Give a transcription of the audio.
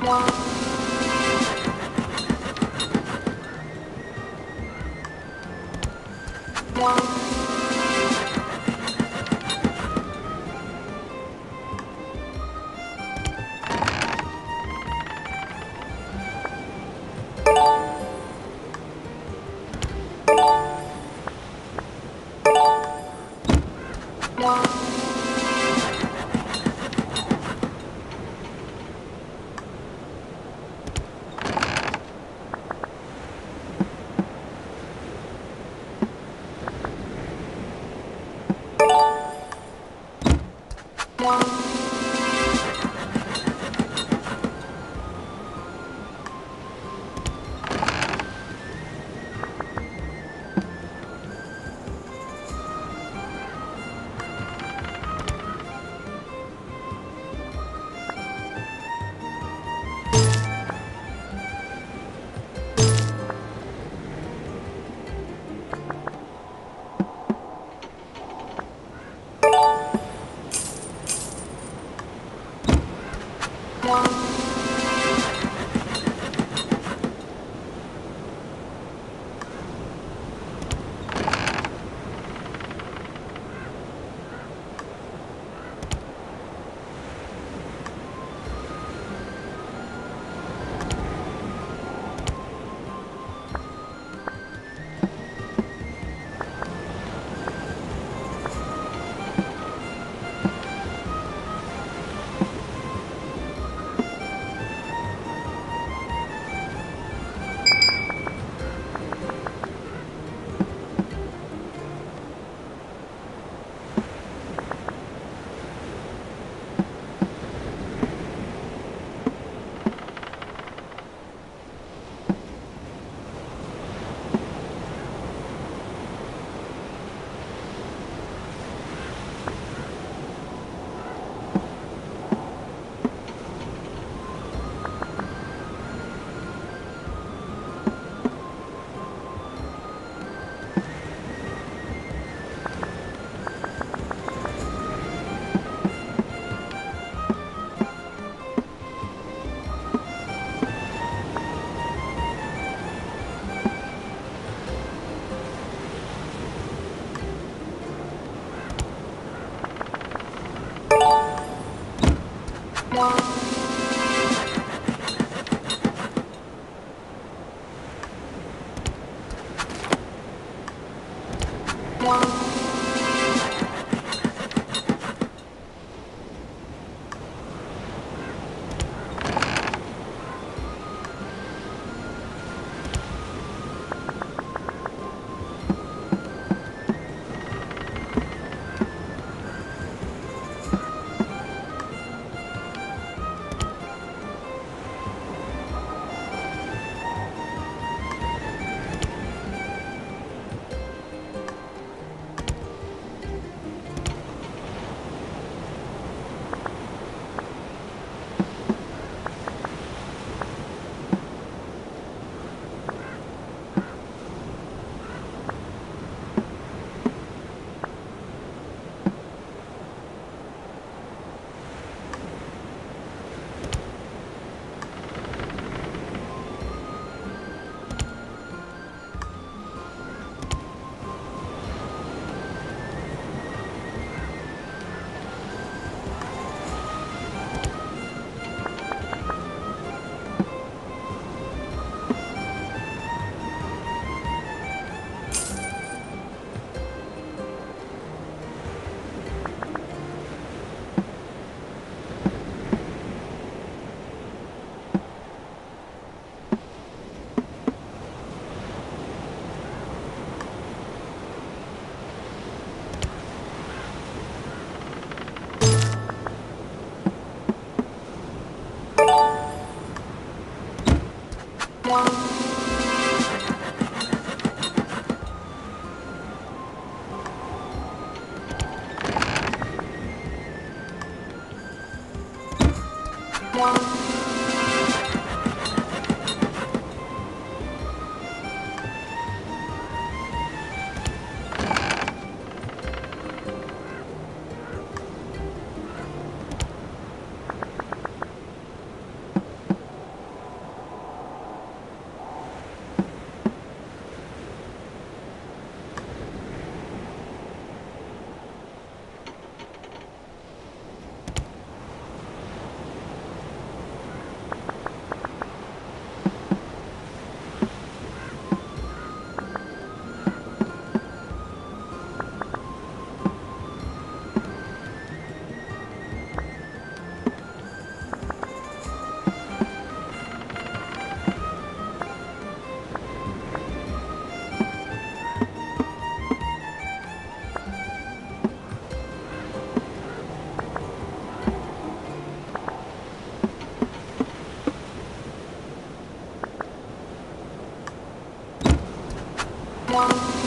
Wow. 光。one.